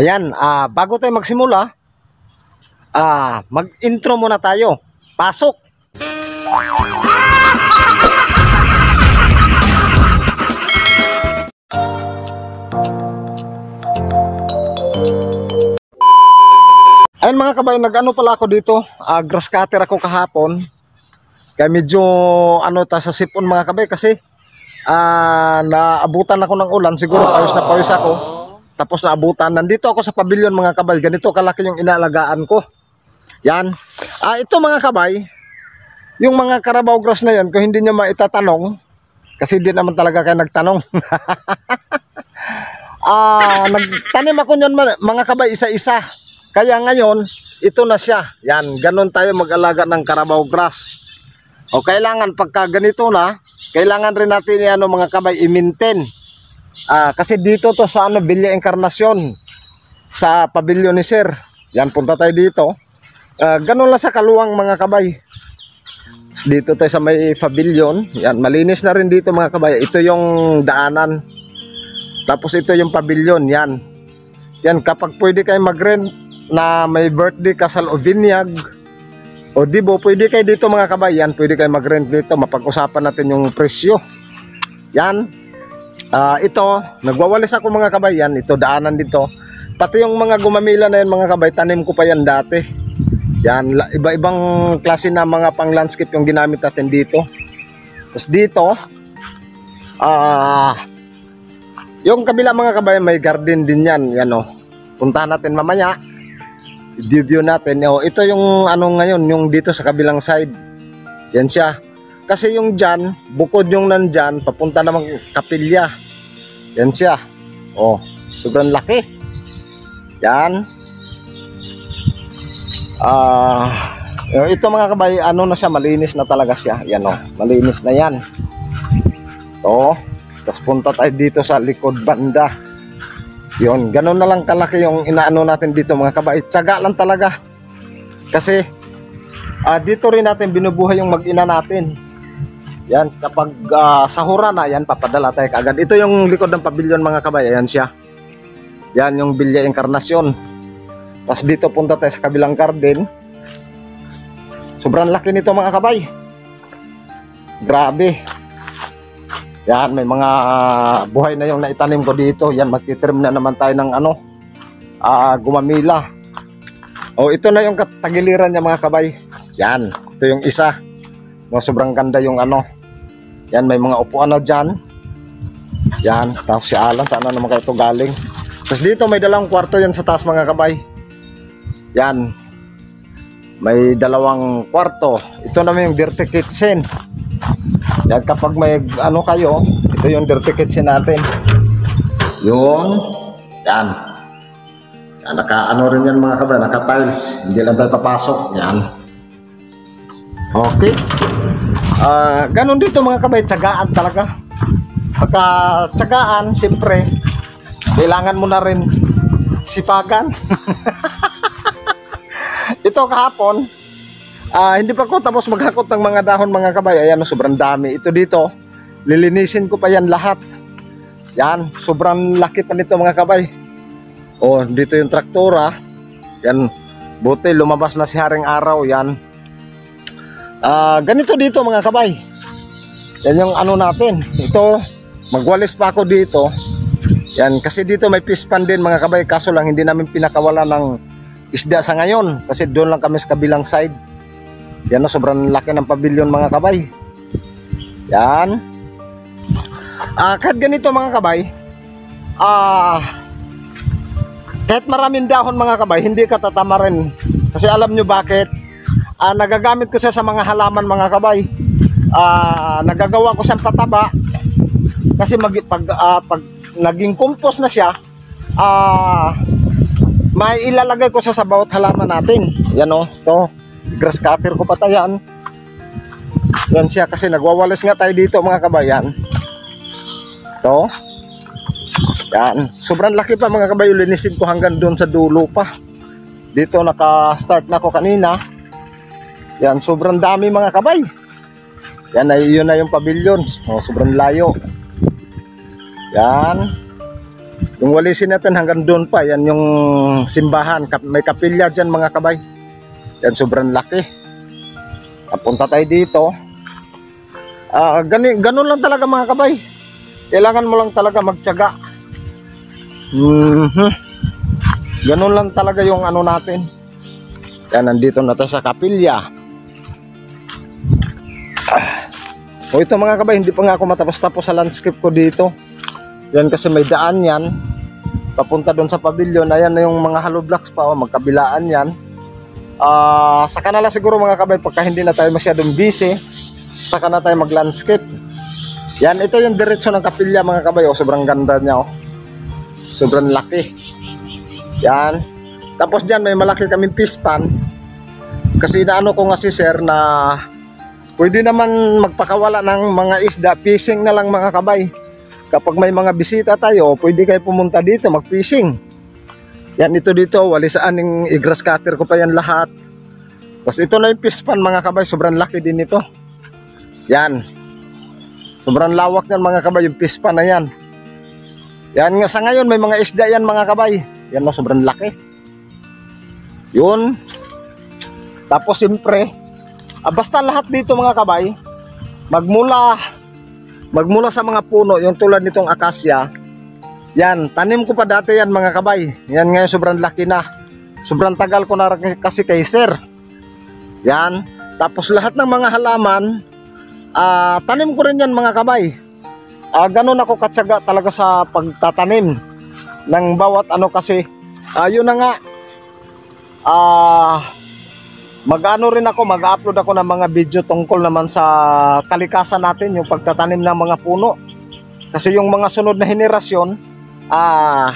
Ayan, ah, bago tayo magsimula, ah, mag-intro muna tayo. Pasok! Ayun mga kabay, nag-ano pala ako dito, ah, grass cutter ako kahapon. Kaya medyo ano ta sa sipon mga kabay kasi ah, naabutan ako ng ulan, siguro payos na payos ako. Tapos naabutan, nandito ako sa pavilion mga kabay, ganito kalaki yung inaalagaan ko. Yan. Ah, ito mga kabay, yung mga Carabao grass na yan, kung hindi nyo maitatanong, kasi hindi naman talaga kayo nagtanong. ah, nagtanim ako niyan mga kabay isa-isa. Kaya ngayon, ito na siya. Yan, ganun tayo mag-alaga ng Carabao grass. O kailangan pagka ganito na, kailangan rin natin ano mga kabay i-maintain. Ah, kasi dito to sa ano Villa Encarnacion sa pavilion ni Sir. Yan punta tayo dito. Ah, ganun lang sa kaluwang mga kabay. Dito tayo sa may pavilion. Yan, malinis na rin dito mga kabay. Ito yung daanan. Tapos ito yung pavilion, yan. Yan, kapag pwede kayo mag-rent na may birthday kasal o vinyag, o dibo, pwede kayo dito mga kabayan, pwede kayo mag-rent dito, mapag-usapan natin yung presyo. Yan. Ah, ito, nagwawalis ako mga kabayan, ito daanan dito. Pati yung mga gumamila na yan mga kabay, tanim ko pa yan dati. Yan, iba-ibang klase na mga pang landscape yung ginamit natin dito. Tapos dito, ah, yung kabila mga kabayan, may garden din yan. Yan o. Puntahan natin mamaya i-view natin. O, ito yung ano ngayon, yung dito sa kabilang side. Yan siya. Kasi yung dyan, bukod yung nandyan, papunta namang kapilya. Yan siya. O, sobrang laki. Yan. Ah, yung ito mga kabay, ano na siya, malinis na talaga siya. Yan o, malinis na yan. O, tapos punta tayo dito sa likod banda. Yun, ganun na lang kalaki yung inaano natin dito mga kabait. Tsaga lang talaga. Kasi ah, dito rin natin binubuhay yung mag-ina natin. Yan, kapag uh, sahura na, yan, papadala tayo kaagad. Ito yung likod ng pavilion mga kabay. Ayan siya. Yan yung Villa Encarnacion. Tapos dito punta tayo sa kabilang garden. Sobrang laki nito mga kabay. Grabe. Yan, may mga ah, buhay na yung naitanim ko dito. Yan, magtitrim na naman tayo ng ano, ah, gumamila. O, ito na yung katagiliran niya mga kabay. Yan, ito yung isa. No, sobrang ganda yung ano. Yan, may mga upuan na dyan. Yan, tapos si Alan, saan na naman kayo ito galing. Tapos dito may dalawang kwarto yan sa taas mga kabay. Yan, may dalawang kwarto. Ito naman yung dirty kitchen. Yan kapag may ano kayo, ito yung dirty kitchen natin. Yung yan. Yan naka ano rin yan mga kabay, naka tiles. Hindi lang tayo papasok. Yan. Okay. Ah, ganun dito mga kabay, tsagaan talaga. Pagka tsagaan, siyempre, kailangan mo na rin sipagan. ito kahapon, Ah, hindi pa ko tapos maghakot ng mga dahon mga kabay. Ayan, sobrang dami. Ito dito, lilinisin ko pa yan lahat. Yan, sobrang laki pa nito mga kabay. Oh, dito yung traktora. Yan, buti lumabas na si Haring Araw. Yan. Ah, ganito dito mga kabay. Yan yung ano natin. Ito, magwalis pa ako dito. Yan, kasi dito may fish pan din mga kabay. Kaso lang hindi namin pinakawala ng isda sa ngayon. Kasi doon lang kami sa kabilang side. Yan na, sobrang laki ng pavilion mga kabay. Yan. Ah, kahit ganito mga kabay, ah, kahit maraming dahon mga kabay, hindi ka tatama rin. Kasi alam nyo bakit? Ah, nagagamit ko siya sa mga halaman mga kabay. Ah, nagagawa ko siyang pataba. Kasi mag, pag, ah, pag naging compost na siya, ah, may ilalagay ko siya sa bawat halaman natin. Yan o, to grass cutter ko patayan. Yan siya kasi nagwawalis nga tayo dito mga kabayan. To. Yan. Sobrang laki pa mga kabayo. Linisin ko hanggang doon sa dulo pa. Dito naka-start na ako kanina. Yan. Sobrang dami mga kabay. Yan ay yun na yung pavilion. Oh, sobrang layo. Yan. Yung walisin natin hanggang doon pa, yan yung simbahan. May kapilya dyan mga kabay. Yan sobrang laki. Napunta tayo dito. Ah, gani, ganun lang talaga mga kabay. Kailangan mo lang talaga magtiyaga. Mhm. Ganun lang talaga yung ano natin. Yan, nandito na tayo sa kapilya. O ito mga kabay, hindi pa nga ako matapos-tapos sa landscape ko dito. Yan kasi may daan yan. Papunta doon sa pavilion. Ayan na yung mga hollow blocks pa. O, magkabilaan yan. Ah, saka na lang siguro mga kabay pagka hindi na tayo masyadong busy. Saka na tayo mag-landscape. Yan, ito yung diretsyo ng kapilya mga kabay. O, sobrang ganda niya. O. Sobrang laki. Yan. Tapos dyan may malaki kaming fish pan. Kasi inaano ko nga si sir na pwede naman magpakawala ng mga isda. Fishing na lang mga kabay. Kapag may mga bisita tayo, pwede kayo pumunta dito mag-fishing. Yan ito dito, walisaan yung i-grass cutter ko pa yan lahat. Tapos ito na yung fish pan mga kabay, sobrang laki din ito. Yan. Sobrang lawak yan mga kabay, yung fish pan na yan. Yan nga sa ngayon may mga isda yan mga kabay. Yan no, sobrang laki. Yun. Tapos siyempre, ah, basta lahat dito mga kabay, magmula magmula sa mga puno, yung tulad nitong akasya, yan, tanim ko pa dati yan mga kabay. Yan ngayon sobrang laki na. Sobrang tagal ko na kasi kay sir. Yan. Tapos lahat ng mga halaman, ah, tanim ko rin yan mga kabay. Ah, ganun ako katsaga talaga sa pagtatanim ng bawat ano kasi. Ah, yun na nga. Ah, mag-ano rin ako, mag-upload ako ng mga video tungkol naman sa kalikasan natin, yung pagtatanim ng mga puno. Kasi yung mga sunod na henerasyon, ah,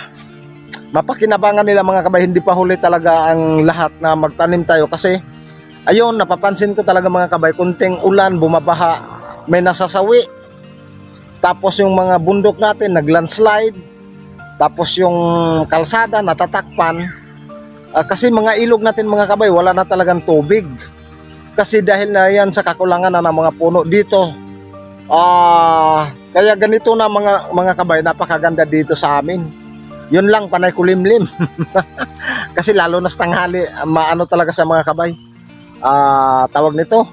mapakinabangan nila mga kabay, hindi pa huli talaga ang lahat na magtanim tayo. Kasi, ayun, napapansin ko talaga mga kabay, kunting ulan, bumabaha, may nasasawi. Tapos yung mga bundok natin, naglandslide. Tapos yung kalsada, natatakpan. Ah, kasi mga ilog natin mga kabay, wala na talagang tubig. Kasi dahil na yan sa kakulangan na ng mga puno dito. Ah, kaya ganito na mga mga kabay, napakaganda dito sa amin. Yun lang panay kulimlim. kasi lalo na sa tanghali, maano talaga sa mga kabay. Ah, tawag nito.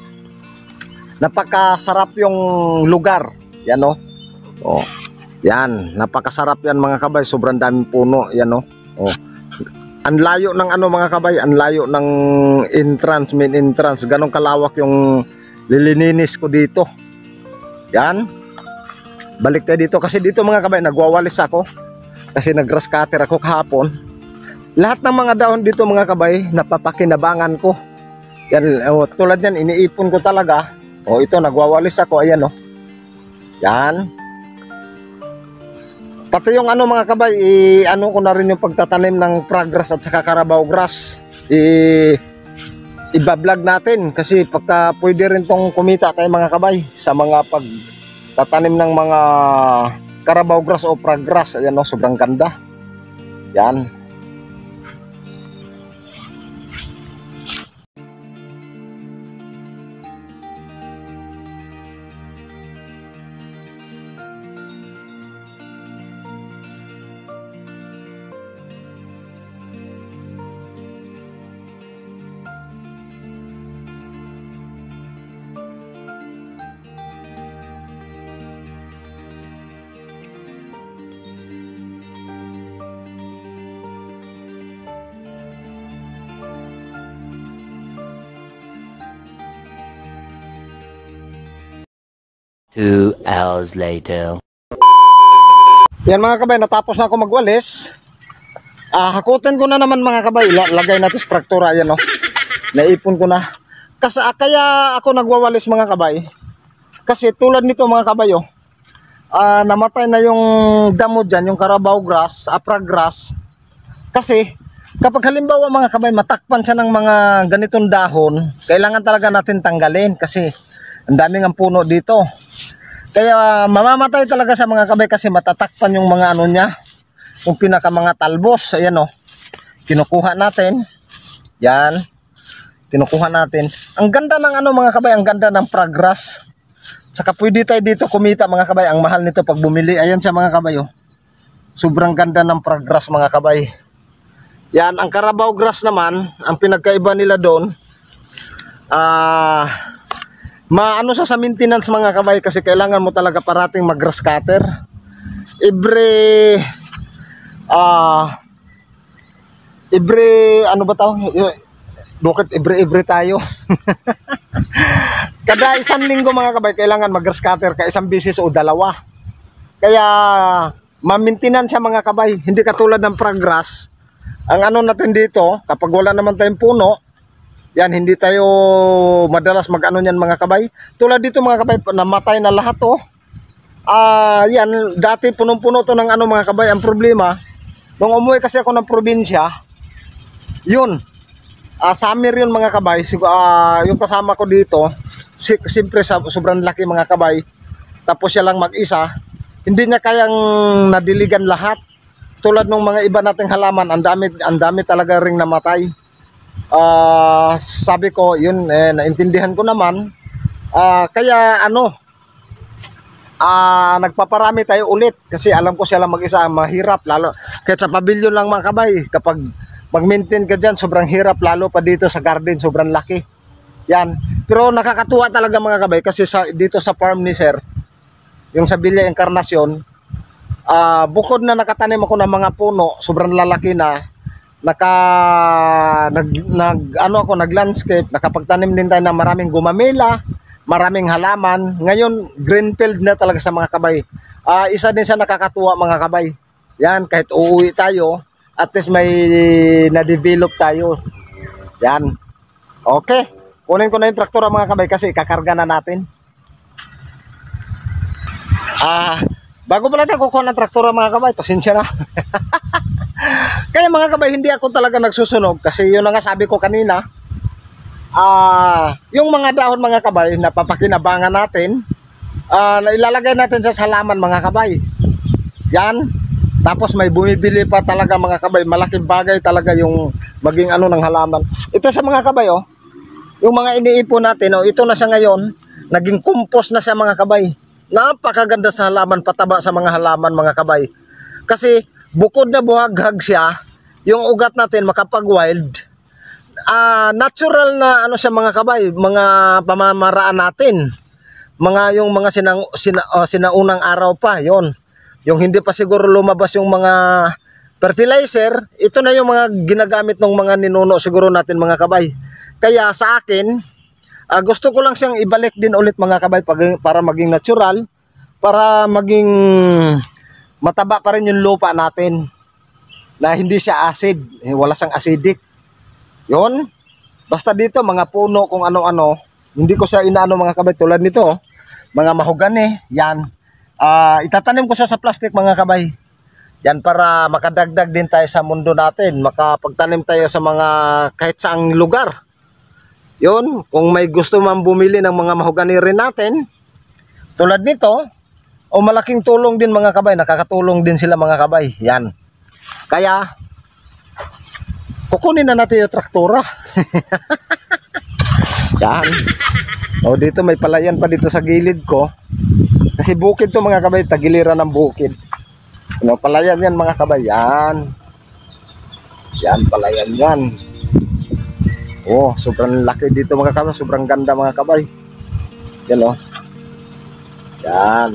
Napakasarap yung lugar. Yan oh. Oh. Yan, napakasarap yan mga kabay, sobrang daming puno, yan oh. Oh ang layo ng ano mga kabay, ang layo ng entrance, main entrance. Ganong kalawak yung lilininis ko dito. Yan. Balik tayo dito kasi dito mga kabay, nagwawalis ako. Kasi nag-grass cutter ako kahapon. Lahat ng mga dahon dito mga kabay, napapakinabangan ko. Yan, oh, tulad yan, iniipon ko talaga. Oh, ito, nagwawalis ako, ayan oh. Yan. Pati yung ano mga kabay, i ano ko na rin yung pagtatanim ng progress at saka carabao grass. I iba-vlog natin kasi pagka pwede rin tong kumita tayo mga kabay sa mga pagtatanim ng mga carabao grass o progress. Ayan no, sobrang ganda. Yan. Two hours later. Yan mga kabay, natapos na ako magwalis. Ah, hakutin ko na naman mga kabay. La- lagay natin sa traktura yan oh. Naipon ko na. Kasi kaya ako nagwawalis mga kabay. Kasi tulad nito mga kabay oh. Ah, namatay na yung damo dyan, yung carabao grass, apra grass. Kasi kapag halimbawa mga kabay matakpan siya ng mga ganitong dahon, kailangan talaga natin tanggalin kasi ang daming ang puno dito. Kaya mamamatay talaga sa mga kabay kasi matatakpan yung mga ano niya. Yung pinaka mga talbos. Ayan o. Oh. Kinukuha natin. Yan. Kinukuha natin. Ang ganda ng ano mga kabay. Ang ganda ng progress. Saka pwede tayo dito kumita mga kabay. Ang mahal nito pag bumili. Ayan siya mga kabay oh. Sobrang ganda ng progress mga kabay. Yan, ang Carabao grass naman, ang pinagkaiba nila doon, ah, maano sa sa maintenance mga kabay kasi kailangan mo talaga parating mag grass cutter. Every, ah, every, ano ba tawag? Y- Bakit every, every tayo? Kada isang linggo mga kabay, kailangan mag grass cutter ka isang bisis o dalawa. Kaya, mamintinan siya mga kabay. Hindi katulad ng progress. Ang ano natin dito, kapag wala naman tayong puno, yan, hindi tayo madalas mag-ano niyan mga kabay. Tulad dito mga kabay, namatay na lahat oh. Ah, yan, dati punong-puno to ng ano mga kabay. Ang problema, nung umuwi kasi ako ng probinsya, yun, ah summer yun mga kabay. Sig- ah, yung kasama ko dito, si- siyempre sobrang laki mga kabay. Tapos siya lang mag-isa, hindi niya kayang nadiligan lahat. Tulad ng mga iba nating halaman, ang dami, ang dami talaga ring namatay. Ah, sabi ko, yun, eh, naintindihan ko naman. Ah, kaya ano, ah, nagpaparami tayo ulit kasi alam ko siya lang mag-isa, mahirap lalo. Kahit sa pavilion lang mga kabay, kapag mag-maintain ka dyan, sobrang hirap lalo pa dito sa garden, sobrang laki. Yan. Pero nakakatuwa talaga mga kabay kasi sa, dito sa farm ni Sir, yung sa Villa Encarnacion, ah bukod na nakatanim ako ng mga puno, sobrang lalaki na, naka nag, nag ano ako nag landscape nakapagtanim din tayo ng maraming gumamela maraming halaman. Ngayon greenfield na talaga sa mga kabay. Ah isa din sa nakakatuwa mga kabay. Yan kahit uuwi tayo at least may na-develop tayo. Yan. Okay. Kunin ko na yung traktora mga kabay kasi kakarga na natin. Ah bago pala tayo kukuha ng traktora mga kabay pasensya na mga kabay, hindi ako talaga nagsusunog kasi yun na nga sabi ko kanina. Ah, yung mga dahon mga kabay na papakinabangan natin, ah, na ilalagay natin sa halaman mga kabay. Yan. Tapos may bumibili pa talaga mga kabay, malaking bagay talaga yung maging ano ng halaman. Ito sa mga kabay oh. Yung mga iniipon natin oh, ito na siya ngayon, naging compost na siya mga kabay. Napakaganda sa halaman, pataba sa mga halaman mga kabay. Kasi bukod na buhaghag siya, yung ugat natin makapag-wild, ah natural na ano siya mga kabay, mga pamamaraan natin. Mga yung mga sinang, sina, oh, sinaunang araw pa, yon. Yung hindi pa siguro lumabas yung mga fertilizer, ito na yung mga ginagamit ng mga ninuno siguro natin mga kabay. Kaya sa akin, ah, gusto ko lang siyang ibalik din ulit mga kabay para maging natural, para maging mataba pa rin yung lupa natin na hindi siya acid, eh, wala siyang acidic. Yon. Basta dito mga puno kung ano-ano, hindi ko siya inaano mga kabay tulad nito, oh. mga mahogani, yan. Ah, itatanim ko siya sa plastic mga kabay. Yan para makadagdag din tayo sa mundo natin, makapagtanim tayo sa mga kahit saang lugar. Yon, kung may gusto man bumili ng mga mahogani rin natin, tulad nito, o malaking tulong din mga kabay, nakakatulong din sila mga kabay. Yan. Kaya, kukunin na natin yung traktora. Yan. O dito may palayan pa dito sa gilid ko. Kasi bukid to mga kabay, tagiliran ng bukid. Ano, palayan yan mga kabay. Yan. Yan, palayan yan. Oh, sobrang laki dito mga kabay. Sobrang ganda mga kabay. Yan oh. Yan.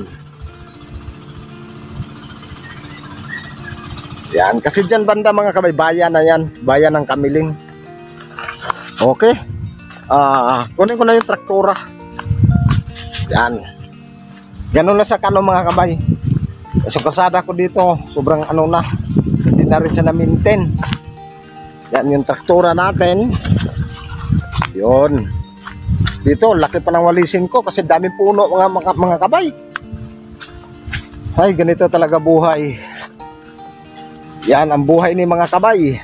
Yan, kasi dyan banda mga kabay, bayan na yan. Bayan ng Kamiling. Okay. Ah, kunin ko na yung traktora. Yan. Ganun na sa kano mga kabay. Sa kalsada ko dito, sobrang ano na. Hindi na rin siya na-maintain. Yan yung traktora natin. Yun. Dito, laki pa ng walisin ko kasi dami puno mga, mga, mga kabay. Ay, ganito talaga buhay. Yan ang buhay ni mga kabay.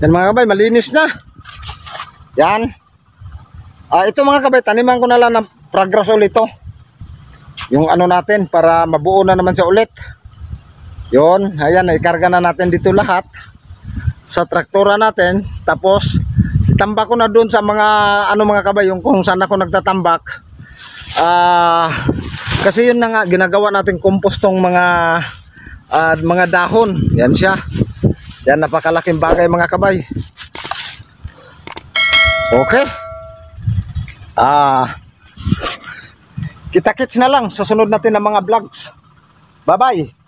Yan mga kabay, malinis na. Yan. Ah, ito mga kabay, taniman ko na lang ng progress ulit to. Yung ano natin para mabuo na naman siya ulit. Yon, ayan, ikarga na natin dito lahat sa traktora natin. Tapos itambak ko na doon sa mga ano mga kabay, yung kung saan ako nagtatambak. Ah, kasi yun na nga ginagawa natin kompostong mga ah, mga dahon. Yan siya. Yan, napakalaking bagay mga kabay. Okay. Ah, kita-kits na lang sa sunod natin ng mga vlogs. Bye-bye.